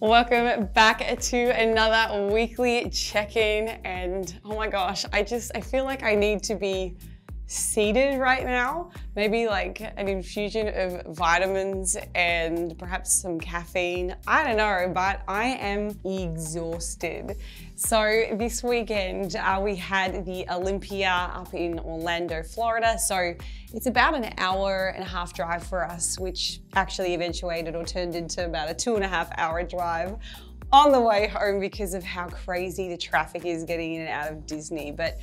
Welcome back to another weekly check-in and oh my gosh, I just, I feel like I need to be seated right now. Maybe like an infusion of vitamins and perhaps some caffeine. I don't know, but I am exhausted. So this weekend uh, we had the Olympia up in Orlando, Florida. So it's about an hour and a half drive for us, which actually eventuated or turned into about a two and a half hour drive on the way home because of how crazy the traffic is getting in and out of Disney. But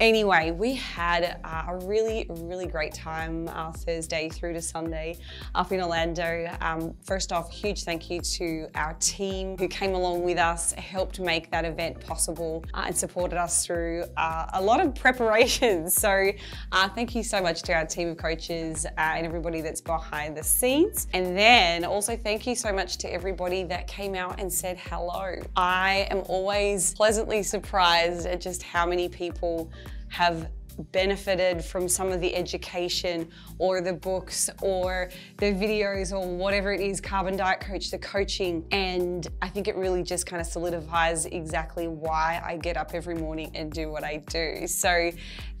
Anyway, we had uh, a really, really great time uh, Thursday through to Sunday up in Orlando. Um, first off, huge thank you to our team who came along with us, helped make that event possible uh, and supported us through uh, a lot of preparations. So uh, thank you so much to our team of coaches uh, and everybody that's behind the scenes. And then also thank you so much to everybody that came out and said hello. I am always pleasantly surprised at just how many people have benefited from some of the education or the books or the videos or whatever it is, Carbon Diet Coach, the coaching. And I think it really just kind of solidifies exactly why I get up every morning and do what I do. So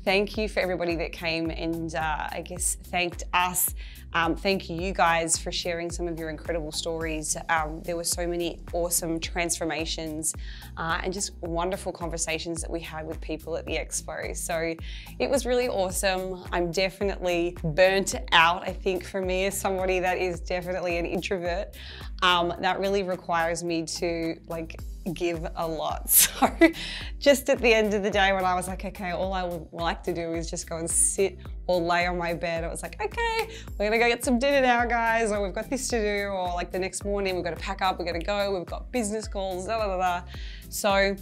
thank you for everybody that came and uh, I guess thanked us um, thank you guys for sharing some of your incredible stories. Um, there were so many awesome transformations uh, and just wonderful conversations that we had with people at the expo. So it was really awesome. I'm definitely burnt out, I think, for me as somebody that is definitely an introvert. Um, that really requires me to like give a lot. So just at the end of the day when I was like, okay, all I would like to do is just go and sit or lay on my bed. I was like, okay, we're gonna go get some dinner now, guys, or we've got this to do, or like the next morning we've got to pack up, we're gonna go, we've got business calls, da da da. So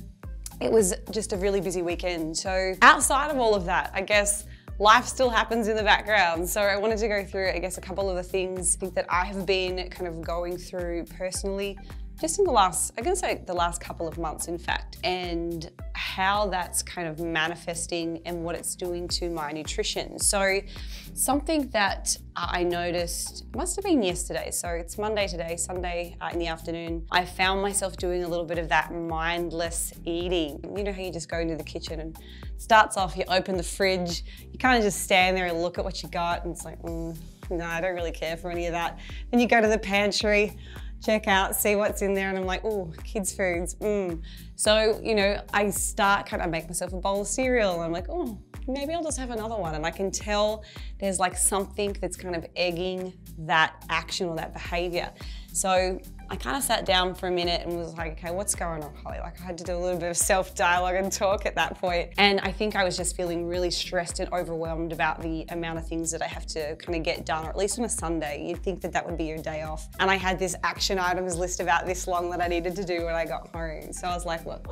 it was just a really busy weekend. So outside of all of that, I guess life still happens in the background. So I wanted to go through, I guess, a couple of the things that I have been kind of going through personally just in the last, I'm gonna say the last couple of months, in fact, and how that's kind of manifesting and what it's doing to my nutrition. So something that I noticed, must have been yesterday, so it's Monday today, Sunday uh, in the afternoon, I found myself doing a little bit of that mindless eating. You know how you just go into the kitchen and starts off, you open the fridge, you kind of just stand there and look at what you got and it's like, mm, no, I don't really care for any of that. Then you go to the pantry, check out, see what's in there, and I'm like, oh, kids' foods, mmm. So, you know, I start kind of make myself a bowl of cereal, I'm like, oh, maybe I'll just have another one. And I can tell there's like something that's kind of egging that action or that behavior. So I kind of sat down for a minute and was like, okay, what's going on, Holly? Like I had to do a little bit of self-dialogue and talk at that point. And I think I was just feeling really stressed and overwhelmed about the amount of things that I have to kind of get done, or at least on a Sunday. You'd think that that would be your day off. And I had this action items list about this long that I needed to do when I got home. So I was like, look,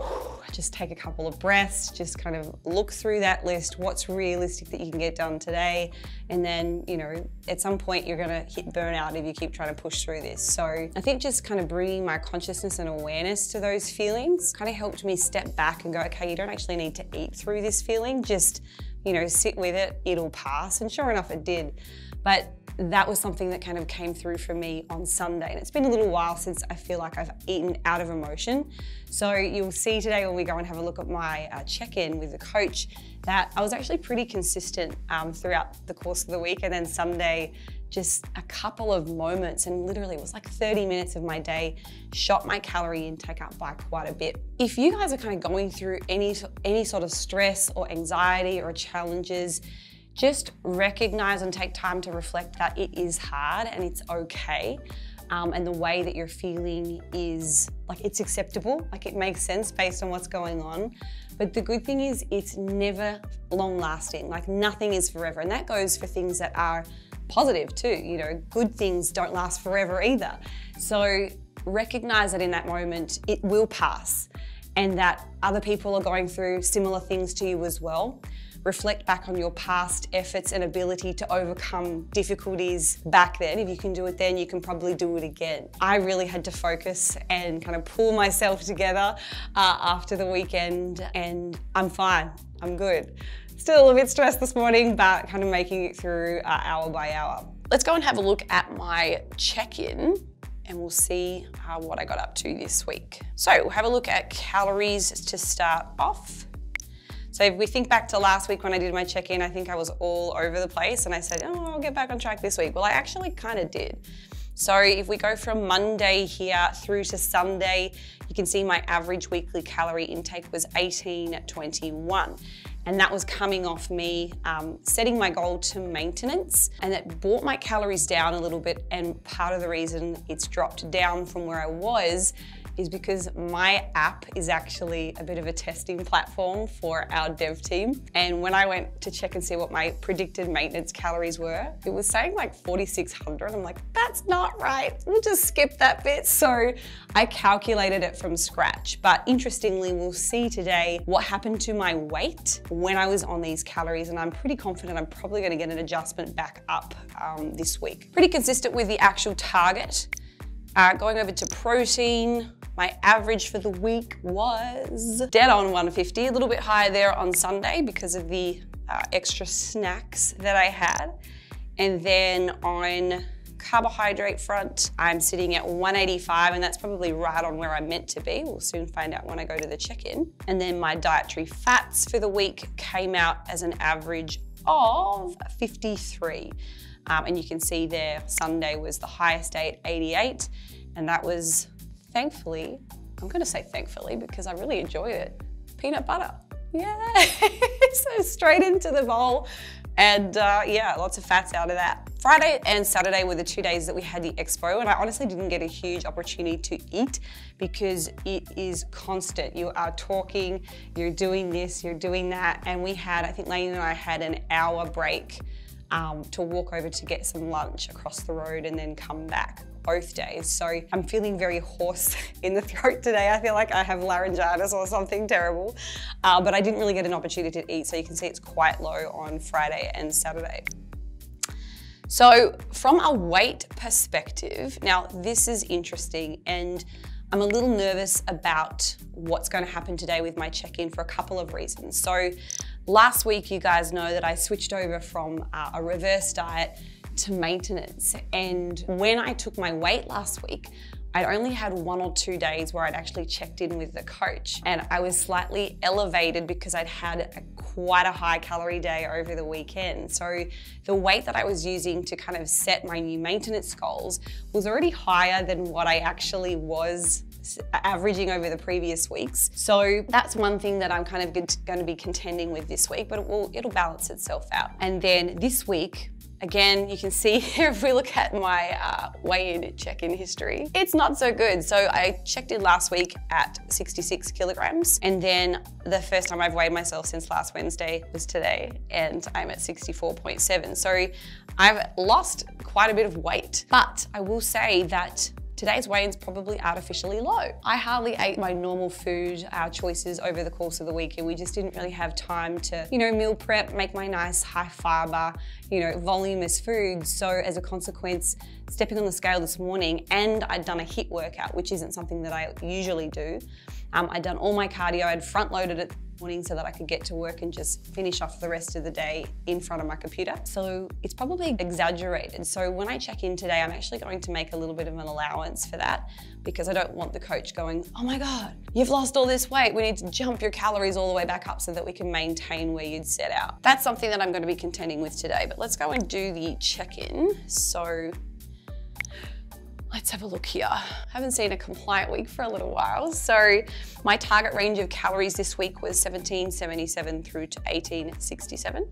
just take a couple of breaths, just kind of look through that list, what's realistic that you can get done today. And then, you know, at some point you're gonna hit burnout if you keep trying to push through this. So I think just kind of bringing my consciousness and awareness to those feelings kind of helped me step back and go, okay, you don't actually need to eat through this feeling, just, you know, sit with it, it'll pass. And sure enough, it did. But that was something that kind of came through for me on Sunday. And it's been a little while since I feel like I've eaten out of emotion. So you'll see today when we go and have a look at my uh, check-in with the coach that I was actually pretty consistent um, throughout the course of the week. And then Sunday, just a couple of moments and literally it was like 30 minutes of my day shot my calorie intake up by quite a bit. If you guys are kind of going through any, any sort of stress or anxiety or challenges, just recognize and take time to reflect that it is hard and it's okay. Um, and the way that you're feeling is like it's acceptable, like it makes sense based on what's going on. But the good thing is it's never long lasting, like nothing is forever. And that goes for things that are positive too. You know, good things don't last forever either. So recognize that in that moment it will pass and that other people are going through similar things to you as well reflect back on your past efforts and ability to overcome difficulties back then. If you can do it then, you can probably do it again. I really had to focus and kind of pull myself together uh, after the weekend and I'm fine, I'm good. Still a bit stressed this morning, but kind of making it through uh, hour by hour. Let's go and have a look at my check-in and we'll see uh, what I got up to this week. So we'll have a look at calories to start off. So if we think back to last week when I did my check-in, I think I was all over the place and I said, oh, I'll get back on track this week. Well, I actually kind of did. So if we go from Monday here through to Sunday, you can see my average weekly calorie intake was 1821 and that was coming off me um, setting my goal to maintenance. And it brought my calories down a little bit. And part of the reason it's dropped down from where I was is because my app is actually a bit of a testing platform for our dev team. And when I went to check and see what my predicted maintenance calories were, it was saying like 4,600. I'm like, that's not right. We'll just skip that bit. So I calculated it from scratch. But interestingly, we'll see today what happened to my weight when I was on these calories. And I'm pretty confident I'm probably gonna get an adjustment back up um, this week. Pretty consistent with the actual target. Uh, going over to protein, my average for the week was dead on 150, a little bit higher there on Sunday because of the uh, extra snacks that I had. And then on carbohydrate front, I'm sitting at 185 and that's probably right on where I'm meant to be. We'll soon find out when I go to the check-in. And then my dietary fats for the week came out as an average of 53. Um, and you can see there, Sunday was the highest day at 88, and that was thankfully, I'm gonna say thankfully because I really enjoyed it, peanut butter. Yeah, so straight into the bowl. And uh, yeah, lots of fats out of that. Friday and Saturday were the two days that we had the expo and I honestly didn't get a huge opportunity to eat because it is constant. You are talking, you're doing this, you're doing that. And we had, I think Layne and I had an hour break um, to walk over to get some lunch across the road and then come back both days. So I'm feeling very hoarse in the throat today. I feel like I have laryngitis or something terrible, uh, but I didn't really get an opportunity to eat. So you can see it's quite low on Friday and Saturday. So from a weight perspective, now this is interesting and I'm a little nervous about what's going to happen today with my check-in for a couple of reasons. So last week, you guys know that I switched over from uh, a reverse diet to maintenance. And when I took my weight last week, I'd only had one or two days where I'd actually checked in with the coach and I was slightly elevated because I'd had a, quite a high calorie day over the weekend. So the weight that I was using to kind of set my new maintenance goals was already higher than what I actually was averaging over the previous weeks. So that's one thing that I'm kind of going to be contending with this week, but it will, it'll balance itself out. And then this week, Again, you can see here if we look at my uh, weigh-in check-in history, it's not so good. So I checked in last week at 66 kilograms and then the first time I've weighed myself since last Wednesday was today and I'm at 64.7. So I've lost quite a bit of weight, but I will say that Today's weigh-in's probably artificially low. I hardly ate my normal food uh, choices over the course of the week and we just didn't really have time to, you know, meal prep, make my nice high fiber, you know, voluminous foods. So as a consequence, stepping on the scale this morning and I'd done a HIIT workout, which isn't something that I usually do. Um, I'd done all my cardio, I'd front loaded it morning so that I could get to work and just finish off the rest of the day in front of my computer. So it's probably exaggerated. So when I check in today, I'm actually going to make a little bit of an allowance for that because I don't want the coach going, oh my God, you've lost all this weight. We need to jump your calories all the way back up so that we can maintain where you'd set out. That's something that I'm going to be contending with today, but let's go and do the check-in. So Let's have a look here. I haven't seen a compliant week for a little while. So my target range of calories this week was 1777 through to 1867.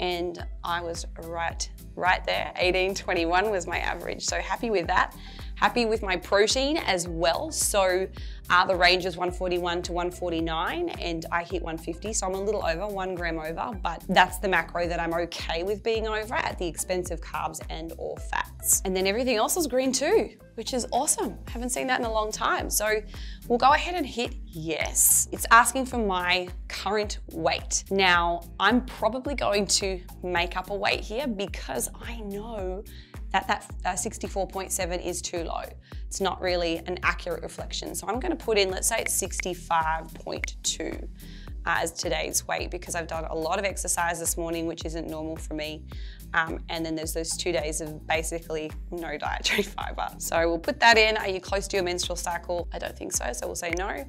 And I was right, right there. 1821 was my average. So happy with that. Happy with my protein as well. So uh, the range is 141 to 149 and I hit 150. So I'm a little over, one gram over, but that's the macro that I'm okay with being over at the expense of carbs and or And then everything else is green too, which is awesome. Haven't seen that in a long time. So we'll go ahead and hit yes. It's asking for my current weight. Now, I'm probably going to make up a weight here because I know that that uh, 64.7 is too low. It's not really an accurate reflection. So I'm gonna put in, let's say it's 65.2. uh, as today's weight because I've done a lot of exercise this morning, which isn't normal for me. Um, and then there's those two days of basically no dietary fiber. So we'll put that in. Are you close to your menstrual cycle? I don't think so, so we'll say no.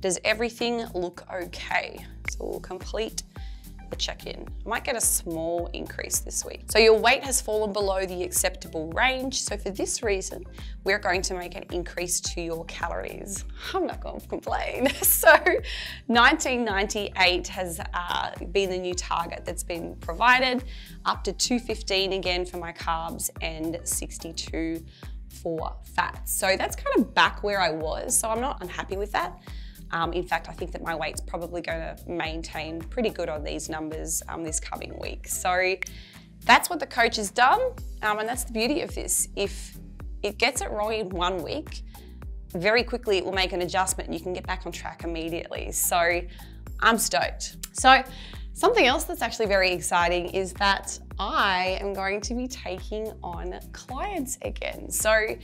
Does everything look okay? So we'll complete the check-in. I might get a small increase this week. So your weight has fallen below the acceptable range. So for this reason, we're going to make an increase to your calories. I'm not going to complain. so 1998 has uh, been the new target that's been provided, up to 215 again for my carbs and 62 for fats. So that's kind of back where I was. So I'm not unhappy with that. Um, in fact, I think that my weight's probably going to maintain pretty good on these numbers um, this coming week. So that's what the coach has done, um, and that's the beauty of this. If it gets it wrong in one week, very quickly it will make an adjustment and you can get back on track immediately. So I'm stoked. So something else that's actually very exciting is that I am going to be taking on clients again. So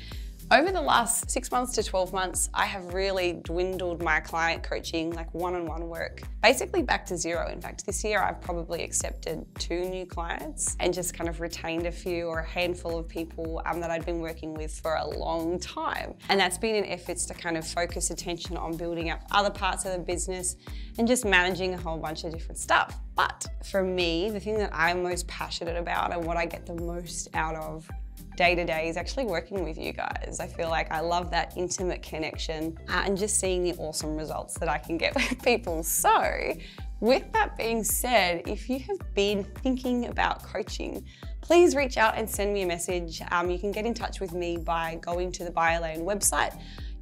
over the last six months to 12 months, I have really dwindled my client coaching, like one-on-one -on -one work, basically back to zero. In fact, this year I've probably accepted two new clients and just kind of retained a few or a handful of people um, that I'd been working with for a long time. And that's been in efforts to kind of focus attention on building up other parts of the business and just managing a whole bunch of different stuff. But for me, the thing that I'm most passionate about and what I get the most out of day to day is actually working with you guys. I feel like I love that intimate connection uh, and just seeing the awesome results that I can get with people. So with that being said, if you have been thinking about coaching, please reach out and send me a message. Um, you can get in touch with me by going to the Biolayne website.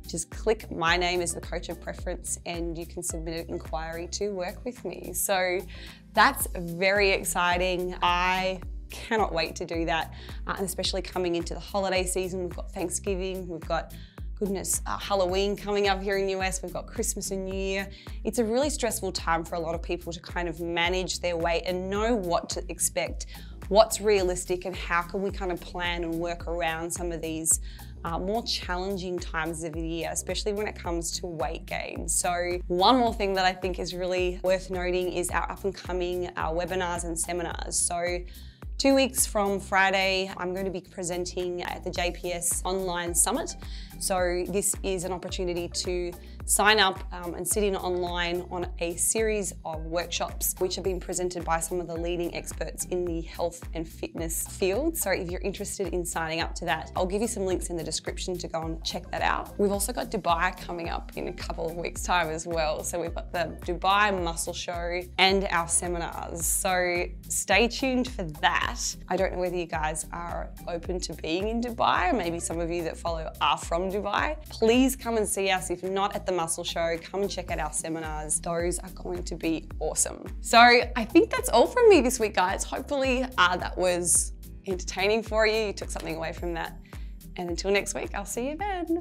Just click my name as the coach of preference and you can submit an inquiry to work with me. So that's very exciting. I cannot wait to do that. Uh, and especially coming into the holiday season, we've got Thanksgiving, we've got goodness, uh, Halloween coming up here in the US, we've got Christmas and New Year. It's a really stressful time for a lot of people to kind of manage their weight and know what to expect, what's realistic and how can we kind of plan and work around some of these uh, more challenging times of the year, especially when it comes to weight gain. So one more thing that I think is really worth noting is our up and coming uh, webinars and seminars. So Two weeks from Friday, I'm going to be presenting at the JPS Online Summit. So this is an opportunity to sign up um, and sit in online on a series of workshops which have been presented by some of the leading experts in the health and fitness field. So if you're interested in signing up to that, I'll give you some links in the description to go and check that out. We've also got Dubai coming up in a couple of weeks time as well. So we've got the Dubai Muscle Show and our seminars. So stay tuned for that. I don't know whether you guys are open to being in Dubai. Maybe some of you that follow are from Dubai. Please come and see us. If not at the Muscle Show, come and check out our seminars. Those are going to be awesome. So I think that's all from me this week, guys. Hopefully uh, that was entertaining for you. You took something away from that. And until next week, I'll see you then.